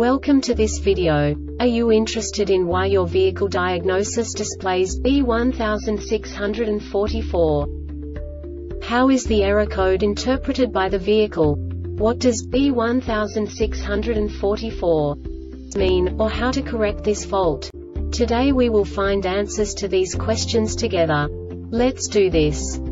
Welcome to this video. Are you interested in why your vehicle diagnosis displays B1644? How is the error code interpreted by the vehicle? What does B1644 mean, or how to correct this fault? Today we will find answers to these questions together. Let's do this.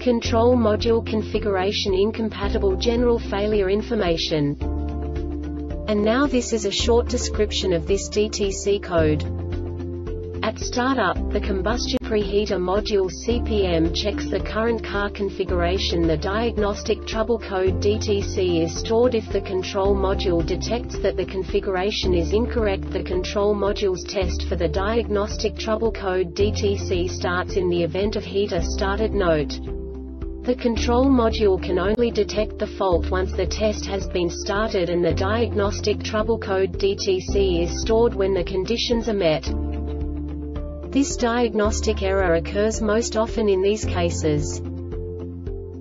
Control Module Configuration Incompatible General Failure Information. And now this is a short description of this DTC code. At startup, the combustion preheater module CPM checks the current car configuration. The diagnostic trouble code DTC is stored if the control module detects that the configuration is incorrect. The control module's test for the diagnostic trouble code DTC starts in the event of heater started note. The control module can only detect the fault once the test has been started and the diagnostic trouble code DTC is stored when the conditions are met. This diagnostic error occurs most often in these cases.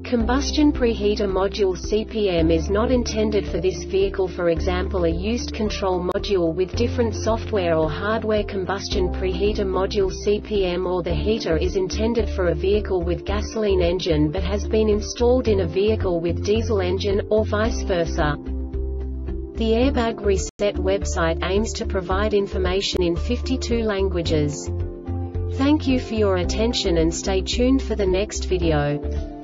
Combustion preheater module CPM is not intended for this vehicle for example a used control module with different software or hardware combustion preheater module CPM or the heater is intended for a vehicle with gasoline engine but has been installed in a vehicle with diesel engine, or vice versa. The Airbag Reset website aims to provide information in 52 languages. Thank you for your attention and stay tuned for the next video.